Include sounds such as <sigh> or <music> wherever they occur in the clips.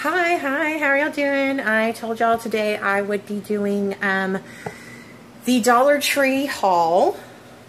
Hi, hi, how are y'all doing? I told y'all today I would be doing um, the Dollar Tree haul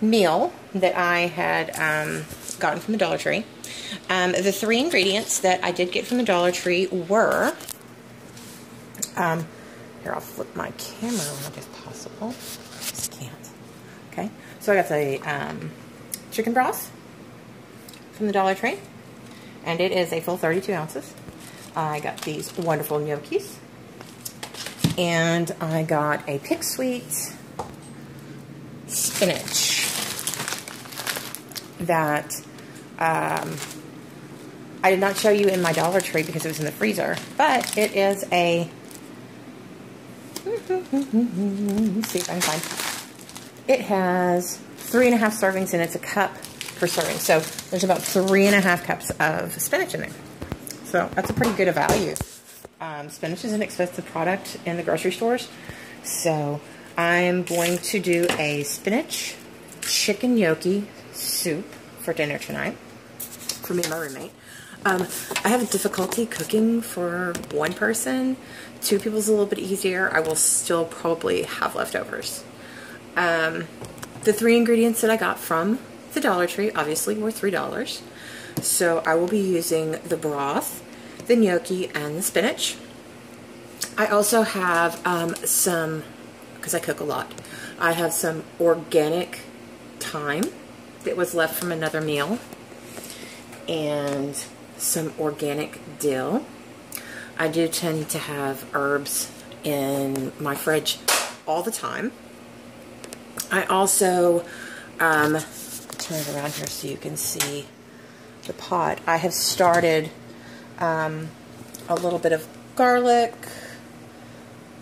meal that I had um, gotten from the Dollar Tree. Um, the three ingredients that I did get from the Dollar Tree were, um, here I'll flip my camera around if possible. Just can't. Okay, so I got the um, chicken broth from the Dollar Tree, and it is a full 32 ounces. I got these wonderful gnocchis. And I got a Pictsweet spinach that um, I did not show you in my Dollar Tree because it was in the freezer, but it is a, <laughs> see if I can find, it has three and a half servings and it's a cup per serving. So there's about three and a half cups of spinach in there. So that's a pretty good value. Um, spinach is an expensive product in the grocery stores. So I'm going to do a spinach chicken gnocchi soup for dinner tonight for me and my roommate. Um, I have a difficulty cooking for one person. Two people's a little bit easier. I will still probably have leftovers. Um, the three ingredients that I got from the Dollar Tree obviously were $3. So I will be using the broth, the gnocchi, and the spinach. I also have um, some, because I cook a lot, I have some organic thyme that was left from another meal and some organic dill. I do tend to have herbs in my fridge all the time. I also, um, turn it around here so you can see the pot. I have started um, a little bit of garlic,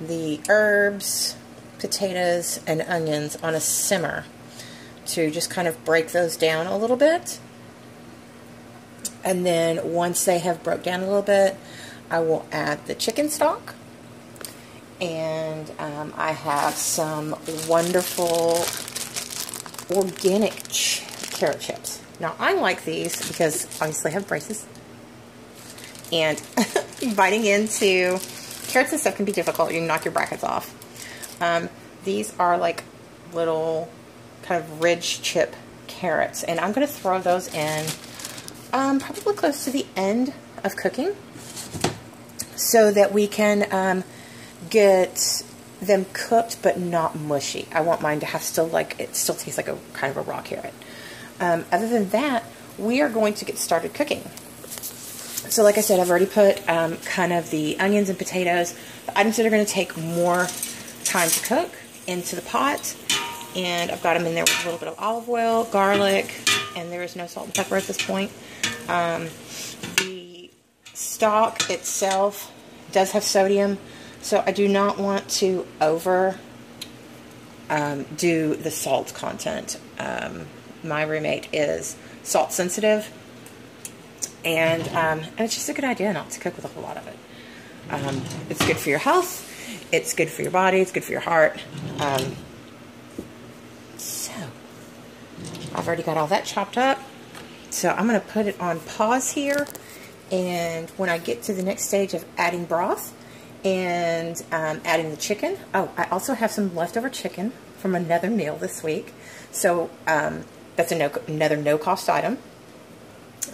the herbs, potatoes, and onions on a simmer to just kind of break those down a little bit. And then once they have broke down a little bit, I will add the chicken stock. And um, I have some wonderful organic carrot chips. Now, I like these because obviously I have braces. And <laughs> biting into carrots and stuff can be difficult. You knock your brackets off. Um, these are like little kind of ridge chip carrots. And I'm going to throw those in um, probably close to the end of cooking so that we can um, get them cooked but not mushy. I want mine to have still like, it still tastes like a kind of a raw carrot. Um, other than that, we are going to get started cooking. So like I said, I've already put um, kind of the onions and potatoes, the items that are going to take more time to cook, into the pot. And I've got them in there with a little bit of olive oil, garlic, and there is no salt and pepper at this point. Um, the stock itself does have sodium, so I do not want to over um, do the salt content. Um, my roommate is salt sensitive, and, um, and it's just a good idea not to cook with a whole lot of it. Um, it's good for your health, it's good for your body, it's good for your heart. Um, so, I've already got all that chopped up. So I'm going to put it on pause here. And when I get to the next stage of adding broth and um, adding the chicken, oh, I also have some leftover chicken from another meal this week. So um, that's no, another no-cost item.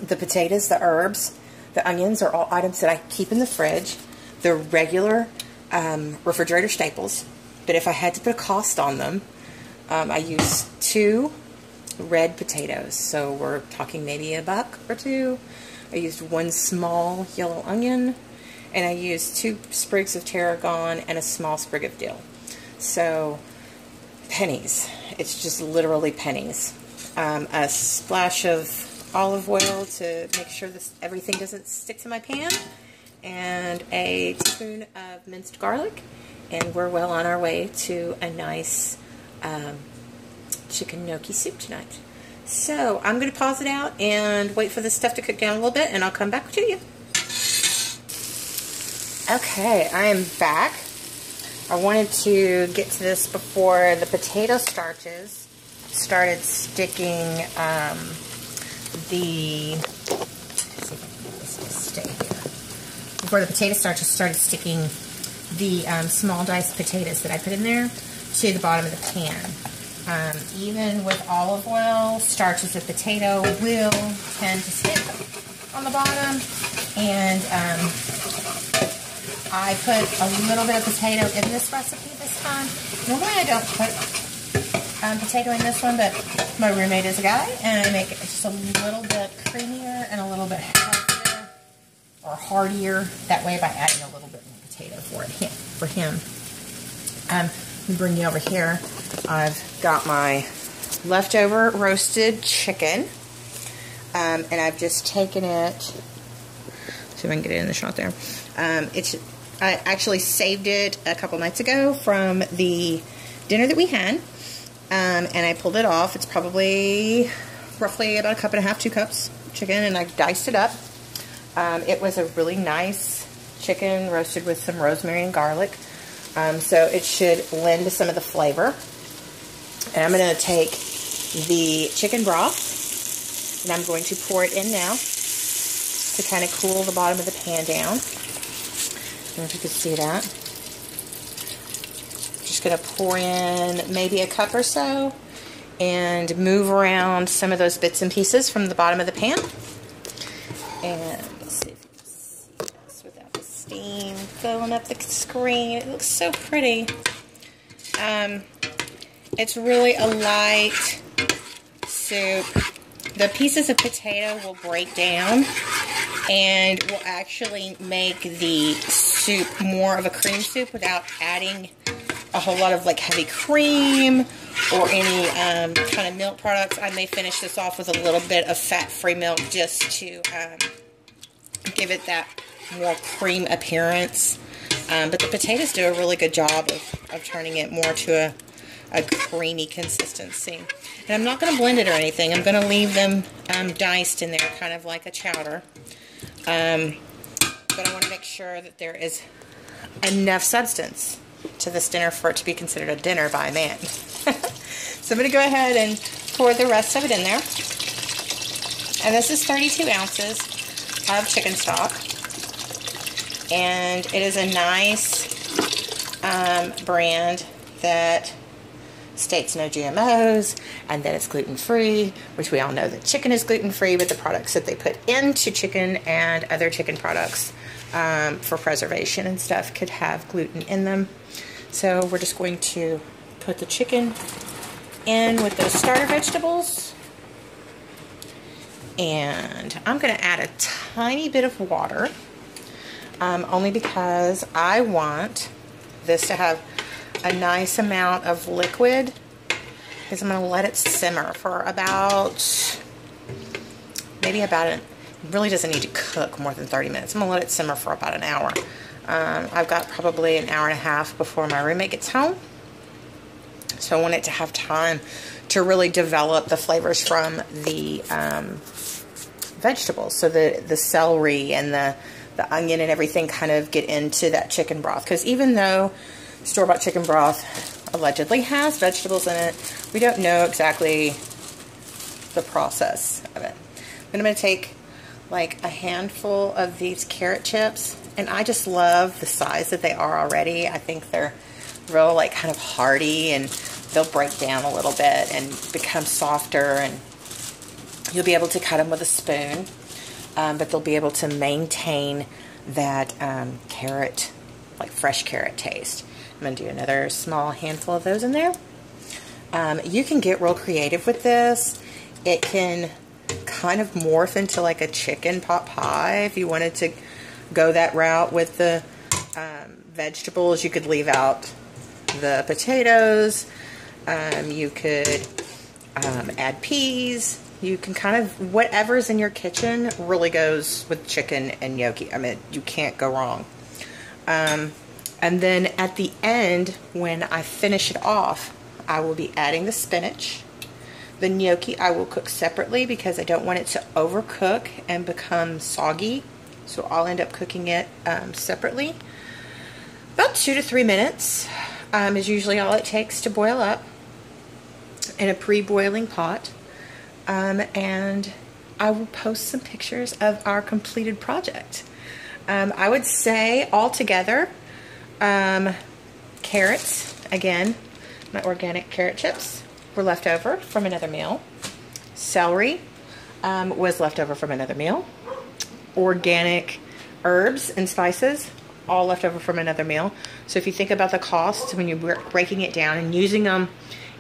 The potatoes, the herbs, the onions are all items that I keep in the fridge. They're regular um, refrigerator staples. But if I had to put a cost on them, um, I use two red potatoes. So we're talking maybe a buck or two. I used one small yellow onion, and I used two sprigs of tarragon and a small sprig of dill. So pennies. It's just literally pennies. Um, a splash of olive oil to make sure this everything doesn't stick to my pan, and a teaspoon of minced garlic, and we're well on our way to a nice um, chicken gnocchi soup tonight. So I'm going to pause it out and wait for this stuff to cook down a little bit, and I'll come back to you. Okay, I am back. I wanted to get to this before the potato starches started sticking um, the before the potato starch has started sticking the um, small diced potatoes that I put in there to the bottom of the pan. Um, even with olive oil, starches of potato will tend to stick on the bottom. And um, I put a little bit of potato in this recipe this time. Normally I don't put um, potato in this one, but my roommate is a guy, and I make it just a little bit creamier and a little bit healthier or heartier that way by adding a little bit more potato for it for him. Um, let me bring you over here. I've got my leftover roasted chicken, um, and I've just taken it. See if I can get it in the shot there. Um, it's I actually saved it a couple nights ago from the dinner that we had, um, and I pulled it off. It's probably roughly about a cup and a half, two cups chicken, and I diced it up. Um, it was a really nice chicken roasted with some rosemary and garlic. Um, so it should lend some of the flavor. And I'm going to take the chicken broth and I'm going to pour it in now to kind of cool the bottom of the pan down. I don't know if you can see that. Going to pour in maybe a cup or so and move around some of those bits and pieces from the bottom of the pan. And let's see if it's without the steam filling up the screen. It looks so pretty. Um, it's really a light soup. The pieces of potato will break down and will actually make the soup more of a cream soup without adding a whole lot of like heavy cream or any um, kind of milk products. I may finish this off with a little bit of fat-free milk just to um, give it that more cream appearance. Um, but the potatoes do a really good job of, of turning it more to a, a creamy consistency. And I'm not going to blend it or anything. I'm going to leave them um, diced in there, kind of like a chowder. Um, but I want to make sure that there is enough substance to this dinner for it to be considered a dinner by man. <laughs> so I'm going to go ahead and pour the rest of it in there. And this is 32 ounces of chicken stock and it is a nice um, brand that states no GMOs and that it's gluten-free, which we all know that chicken is gluten-free, but the products that they put into chicken and other chicken products um, for preservation and stuff could have gluten in them. So we're just going to put the chicken in with those starter vegetables. And I'm going to add a tiny bit of water um, only because I want this to have a nice amount of liquid because I'm going to let it simmer for about maybe about an really doesn't need to cook more than 30 minutes. I'm going to let it simmer for about an hour. Um, I've got probably an hour and a half before my roommate gets home. So I want it to have time to really develop the flavors from the um, vegetables. So the, the celery and the the onion and everything kind of get into that chicken broth. Because even though store-bought chicken broth allegedly has vegetables in it, we don't know exactly the process of it. Then I'm going to take like a handful of these carrot chips. And I just love the size that they are already. I think they're real like kind of hearty and they'll break down a little bit and become softer and you'll be able to cut them with a spoon um, but they'll be able to maintain that um, carrot, like fresh carrot taste. I'm going to do another small handful of those in there. Um, you can get real creative with this. It can kind of morph into like a chicken pot pie if you wanted to go that route with the um, vegetables. You could leave out the potatoes. Um, you could um, add peas. You can kind of, whatever's in your kitchen really goes with chicken and gnocchi. I mean, you can't go wrong. Um, and then at the end, when I finish it off, I will be adding the spinach. The gnocchi I will cook separately because I don't want it to overcook and become soggy. So I'll end up cooking it um, separately. About two to three minutes um, is usually all it takes to boil up in a pre-boiling pot. Um, and I will post some pictures of our completed project. Um, I would say altogether, um, carrots, again, my organic carrot chips were left over from another meal. Celery um, was left over from another meal. Organic herbs and spices, all left over from another meal. So if you think about the costs when you're breaking it down and using them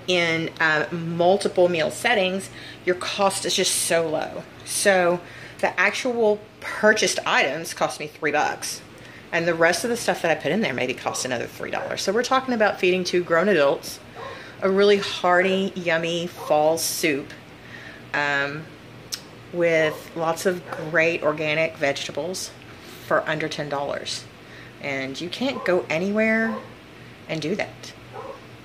in uh, multiple meal settings, your cost is just so low. So the actual purchased items cost me three bucks. And the rest of the stuff that I put in there maybe cost another three dollars. So we're talking about feeding two grown adults a really hearty, yummy fall soup um, with lots of great organic vegetables for under $10. And you can't go anywhere and do that.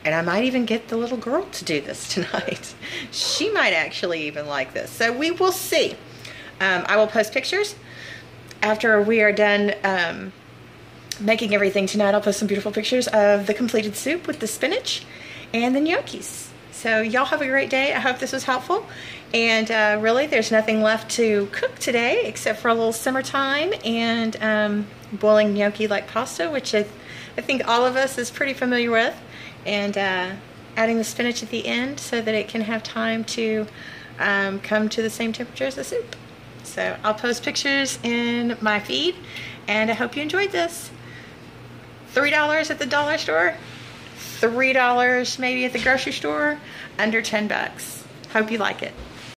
And I might even get the little girl to do this <laughs> tonight. she might actually even like this. So we will see. Um, I will post pictures after we are done um, making everything tonight. I'll post some beautiful pictures of the completed soup with the spinach and the gnocchis. So y'all have a great day. I hope this was helpful. And uh, really, there's nothing left to cook today except for a little summertime and um, boiling gnocchi like pasta, which I, I think all of us is pretty familiar with. And uh, adding the spinach at the end so that it can have time to um, come to the same temperature as the soup. So I'll post pictures in my feed and I hope you enjoyed this. $3 at the dollar store, $3 maybe at the grocery store, under 10 bucks. Hope you like it.